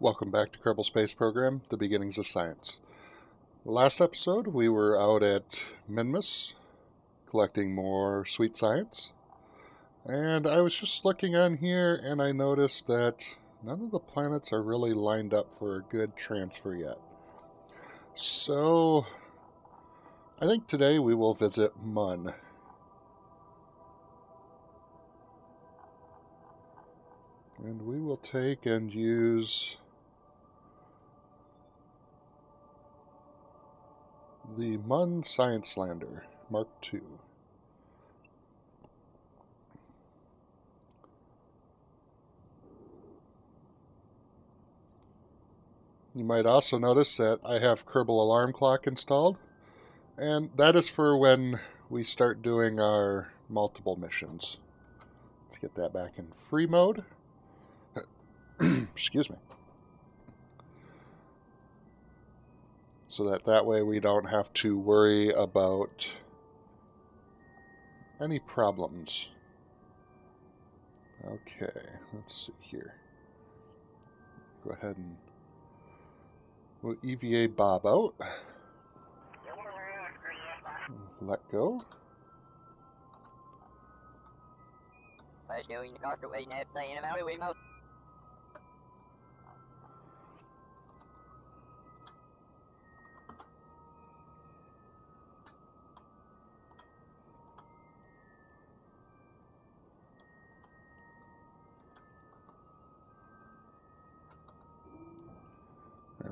Welcome back to Kerbal Space Program, The Beginnings of Science. Last episode, we were out at Minmus collecting more sweet science. And I was just looking on here and I noticed that none of the planets are really lined up for a good transfer yet. So, I think today we will visit Mun. And we will take and use the Mun Science Lander Mark II. You might also notice that I have Kerbal Alarm Clock installed, and that is for when we start doing our multiple missions. Let's get that back in free mode. Excuse me. So that that way we don't have to worry about any problems. Okay, let's see here. Go ahead and we'll EVA Bob out. Let go. There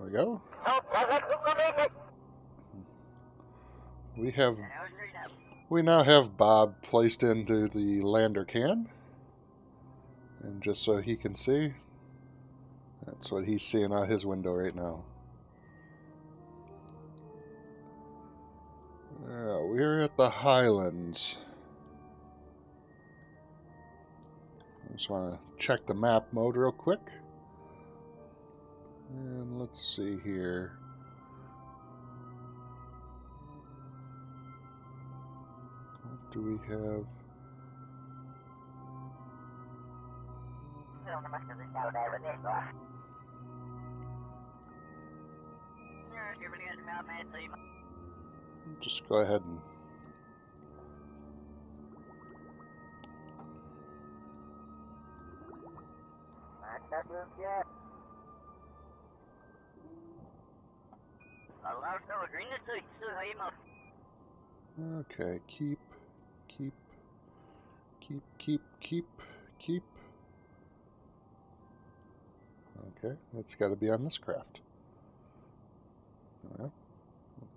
we go. We have we now have Bob placed into the lander can. And just so he can see, that's what he's seeing out his window right now. Yeah, we're at the Highlands. I just want to check the map mode real quick. And let's see here. What do we have? Just go ahead and Okay, keep, keep, keep, keep, keep, keep. Okay, that's got to be on this craft. We'll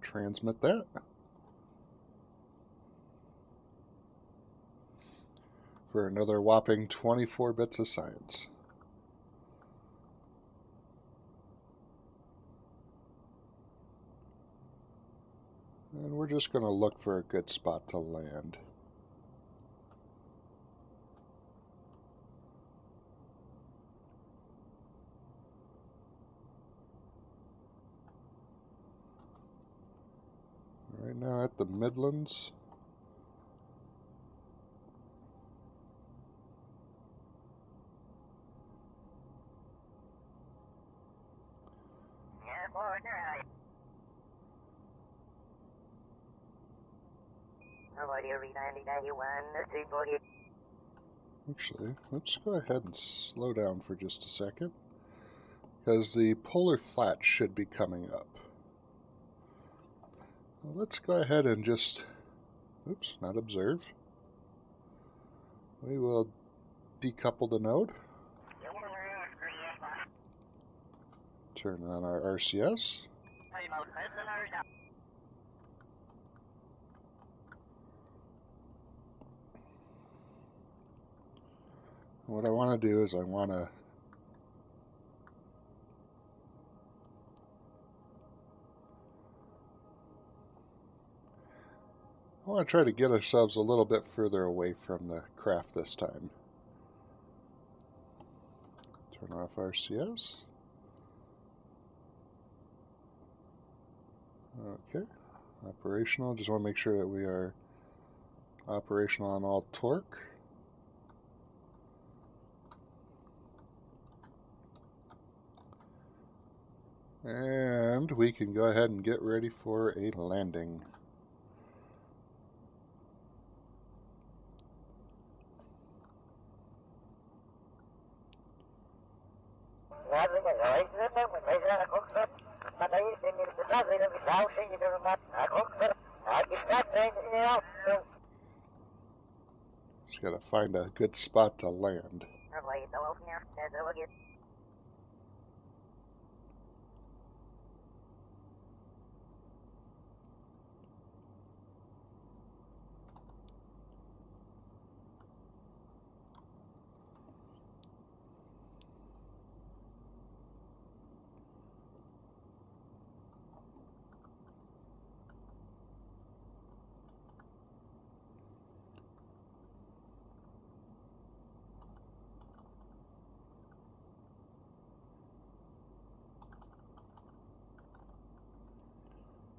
transmit that. For another whopping 24 bits of science. And we're just going to look for a good spot to land. Right now at the Midlands. Actually, let's go ahead and slow down for just a second. Because the polar flat should be coming up. Well, let's go ahead and just, oops, not observe. We will decouple the node. Turn on our RCS. What I want to do is I want to I want to try to get ourselves a little bit further away from the craft this time. Turn off RCS. Okay, operational. Just want to make sure that we are operational on all torque. And we can go ahead and get ready for a landing. Just gotta find a good spot to land.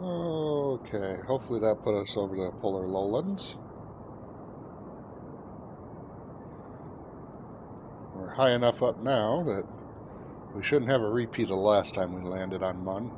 Okay, hopefully that put us over the polar lowlands. We're high enough up now that we shouldn't have a repeat of the last time we landed on Mun.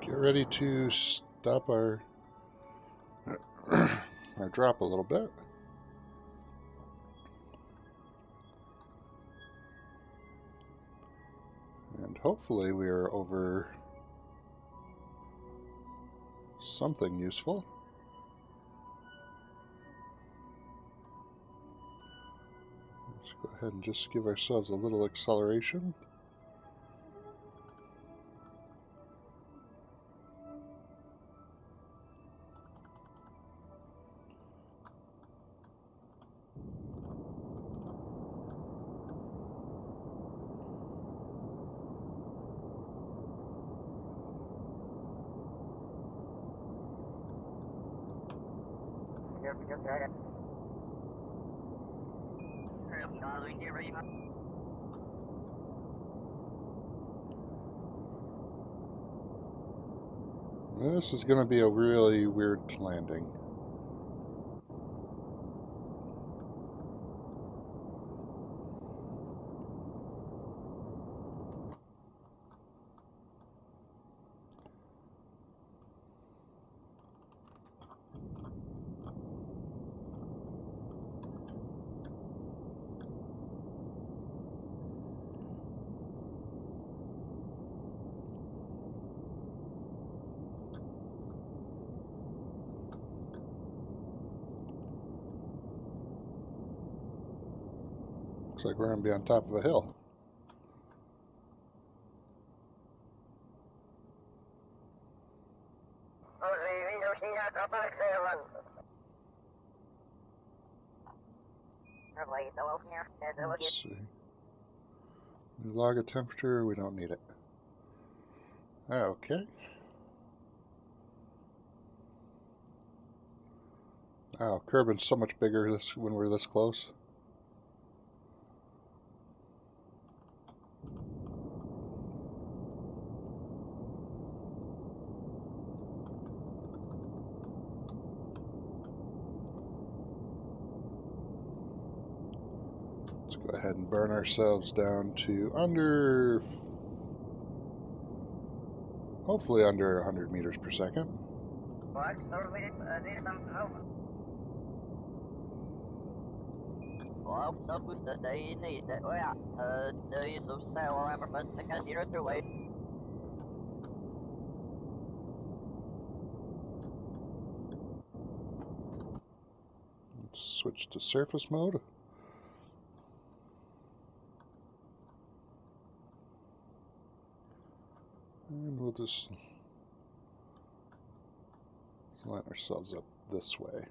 Get ready to stop our our drop a little bit. Hopefully we are over something useful. Let's go ahead and just give ourselves a little acceleration. This is going to be a really weird landing. Looks like we're going to be on top of a hill. Let's see. Log a temperature, we don't need it. Okay. Wow, Kerbin's so much bigger this when we're this close. Let's go ahead and burn ourselves down to under, hopefully under 100 meters per second. Avsluta dig nite och ja, det är så sällan jag får se kan göra det way. Let's switch to surface mode. And we'll just line ourselves up this way.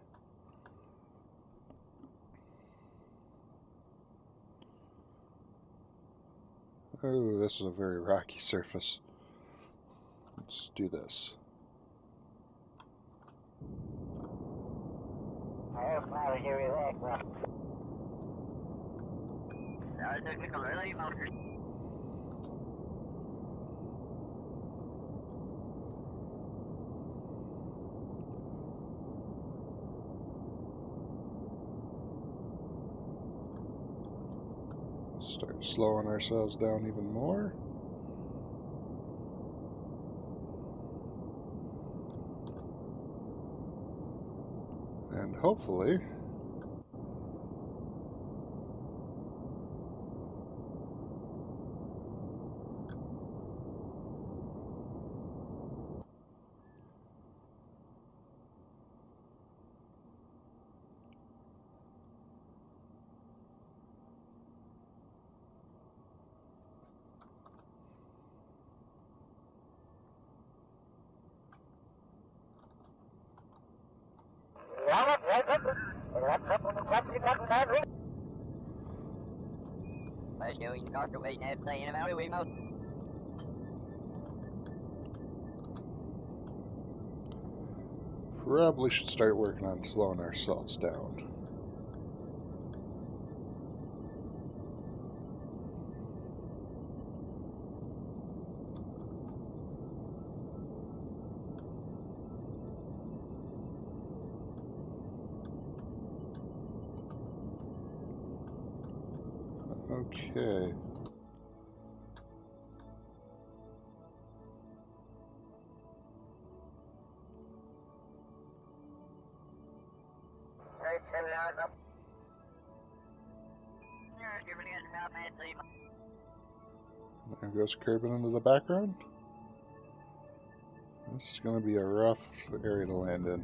Oh, this is a very rocky surface. Let's do this. I'm out of here with that. Ja, det är Start slowing ourselves down even more. And hopefully Irmão. probably should start working on slowing ourselves down. Okay. There goes Kerbin into the background. This is going to be a rough area to land in.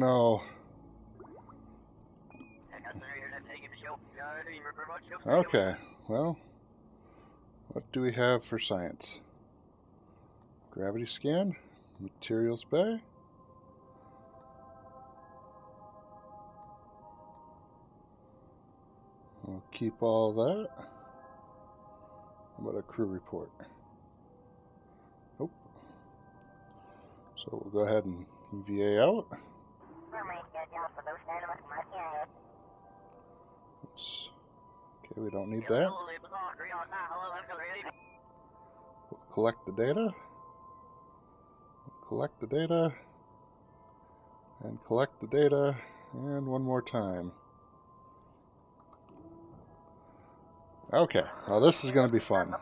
show. Okay, well, what do we have for science? Gravity scan, materials bay. We'll keep all that. How about a crew report? Nope. So we'll go ahead and EVA out. Oops. Okay, we don't need that. We'll collect the data. Collect the data. And collect the data. And one more time. Okay, now this is going to be fun.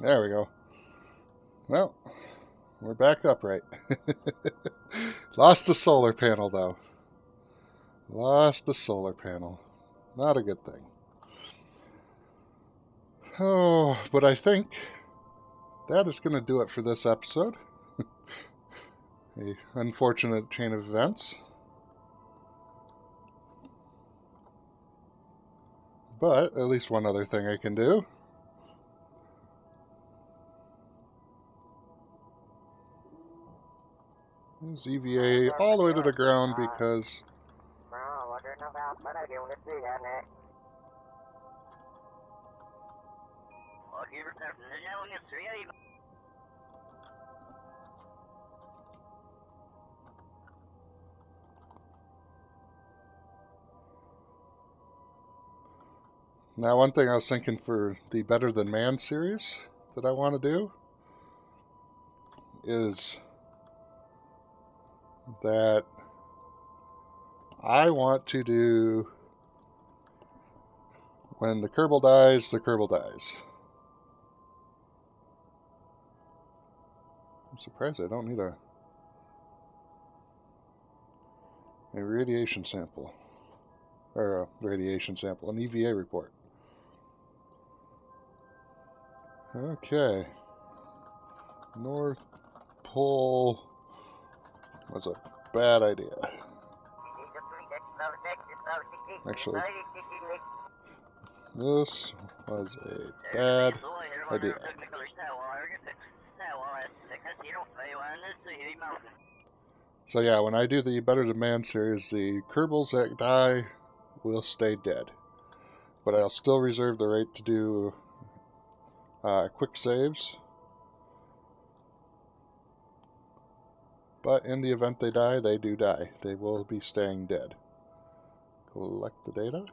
There we go. Well, we're back upright. Lost the solar panel, though. Lost the solar panel. Not a good thing. Oh, but I think that is going to do it for this episode. a unfortunate chain of events. But at least one other thing I can do. EVA all the way to the ground because Now, one thing I was thinking for the Better Than Man series that I want to do is that I want to do when the Kerbal dies, the Kerbal dies. I'm surprised I don't need a a radiation sample or a radiation sample, an EVA report. Okay. North Pole was a bad idea. Actually, this was a bad idea. So yeah, when I do the Better Man series, the Kerbals that die will stay dead. But I'll still reserve the right to do uh, quick saves. But in the event they die, they do die. They will be staying dead. Collect the data.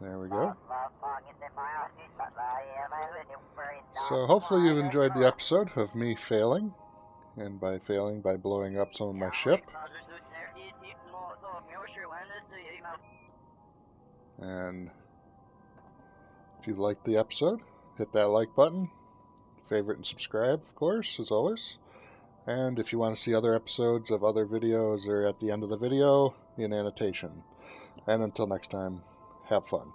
There we go. So hopefully you've enjoyed the episode of me failing. And by failing, by blowing up some of my ship. And if you liked the episode, hit that like button. Favorite and subscribe, of course, as always. And if you want to see other episodes of other videos, they're at the end of the video in annotation. And until next time, have fun.